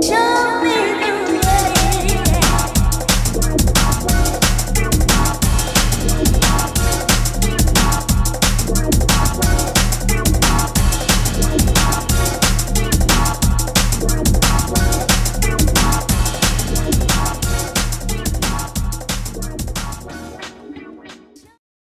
这。